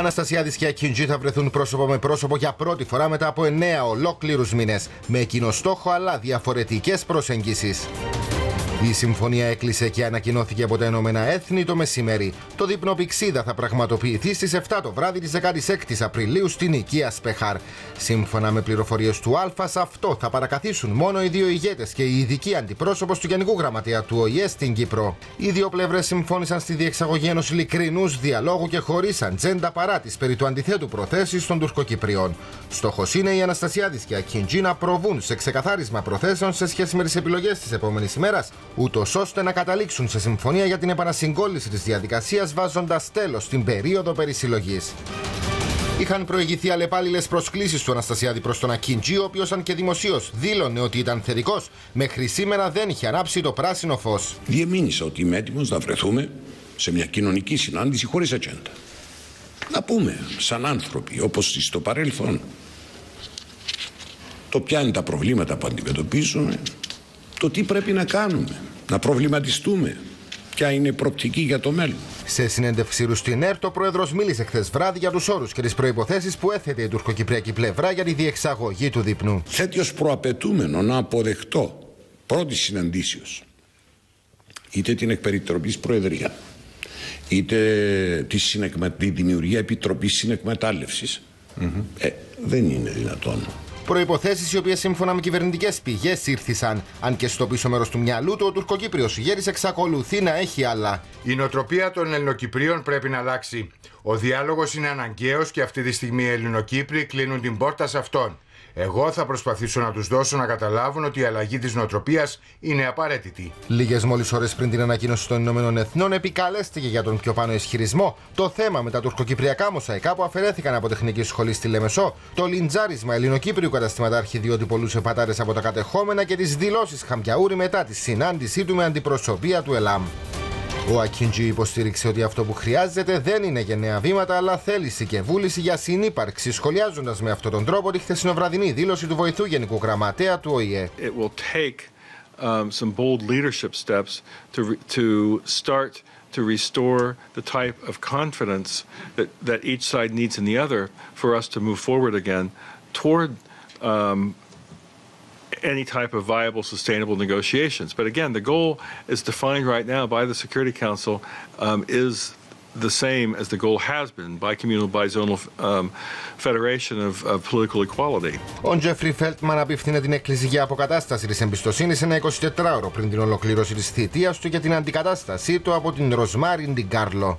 Αναστασιάδης και Ακιντζή θα βρεθούν πρόσωπο με πρόσωπο για πρώτη φορά μετά από 9 ολόκληρους μήνες. Με κοινό στόχο αλλά διαφορετικές προσεγγίσεις. Η συμφωνία έκλεισε και ανακοινώθηκε από τα Ηνωμένα Έθνη το μεσημέρι. Το δείπνο Πηξίδα θα πραγματοποιηθεί στις 7 το βράδυ της 16η Απριλίου στην οικία Σπεχάρ. Σύμφωνα με πληροφορίες του Α, σε αυτό θα παρακαθίσουν μόνο οι δύο ηγέτες και η ειδική αντιπρόσωπος του Γενικού Γραμματέα του ΟΗΕ στην Κύπρο. Οι δύο πλευρές συμφώνησαν στη διεξαγωγή ενός ειλικρινούς διαλόγου και χωρίς ατζέντα παρά τη περί του αντιθέτου προθέσεις των Τουρκοκυπριών. Στόχος είναι η Αναστασιάδης και Ακιντζή να προβούν σε ξεκαθάρισμα προθέσεων σε σχέση με τις επιλογές της επόμενης ημέρας, ούτως ώστε να καταλήξουν σε συμφωνία για την επανασυγκόλληση της διαδικασίας, βάζοντας τέλος στην περίοδο περισυλλογή. Είχαν προηγηθεί αλλεπάλληλες προσκλήσεις του Αναστασιάδη προς τον Ακίντζη, ο οποίος, αν και δημοσίως δήλωνε ότι ήταν θετικό, μέχρι σήμερα δεν είχε ανάψει το πράσινο φως. Διεμήνυσα ότι είμαι έτοιμος να βρεθούμε σε μια κοινωνική συνάντηση χωρίς ατζέντα. Να πούμε, σαν άνθρωποι, όπως στο παρελθόν, το ποια είναι τα προβλήματα που αντιμετωπίζουμε, το τι πρέπει να κάνουμε, να προβληματιστούμε, ποια είναι η προοπτική για το μέλλον. Σε συνέντευξή του στην ΕΡΤ, ο πρόεδρος μίλησε χθες βράδυ για τους όρους και τις προποθέσει που έθετε η τουρκοκυπριακή πλευρά για τη διεξαγωγή του δείπνου. Θέτει ως προαπαιτούμενο να αποδεχτώ πρώτη συναντήσεως είτε την εκπεριτροπής προεδρίας είτε τη, συνεκμε... τη δημιουργία επιτροπής συνεκμετάλλευσης ε, δεν είναι δυνατόν Προποθέσει οι οποίες σύμφωνα με κυβερνητικές πηγές ήρθαν. Αν και στο πίσω μέρος του μυαλού του, ο τουρκοκύπριος ηγέτη εξακολουθεί να έχει άλλα. Η νοοτροπία των Ελληνοκυπρίων πρέπει να αλλάξει. Ο διάλογος είναι αναγκαίος και αυτή τη στιγμή οι Ελληνοκύπροι κλείνουν την πόρτα σε αυτόν. Εγώ θα προσπαθήσω να τους δώσω να καταλάβουν ότι η αλλαγή της νοοτροπίας είναι απαραίτητη. Λίγες μόλις ώρες πριν την ανακοίνωση των Ηνωμένων Εθνών, επικαλέστηκε για τον πιο πάνω ισχυρισμό το θέμα με τα τουρκοκυπριακά μοσαϊκά που αφαιρέθηκαν από τεχνική σχολή στη Λεμεσό, το λιντζάρισμα Ελληνοκύπριου καταστηματάρχη διότι πολλούσε πατάρες από τα κατεχόμενα και τις δηλώσεις Χαμπιαούρη μετά τη συνάντησή του με αντιπροσωπεία του ΕΛΑΜ. Ο Ακίντζη υποστήριξε ότι αυτό που χρειάζεται δεν είναι γενναία βήματα, αλλά θέληση και βούληση για συνύπαρξη, σχολιάζοντας με αυτόν τον τρόπο τη χθεσινοβραδινή δήλωση του βοηθού Γενικού Γραμματέα του ΟΗΕ. It will take um, some bold leadership steps to, to start to restore the type of confidence that, that each side needs in the other for us to move forward again toward um, any type of viable, sustainable negotiations. But again, the goal is defined right now by the Security Council um, is the same as the goal has been by communal bizonal um, federation of, of political equality. Ο Τζέφρι Φέλτμαν απευθύνει την έκκληση για αποκατάσταση τη εμπιστοσύνη ένα 24ωρο πριν την ολοκλήρωση τη θητεία του για την αντικατάστασή του από την Ροσμάριν Ντιγκάρλο.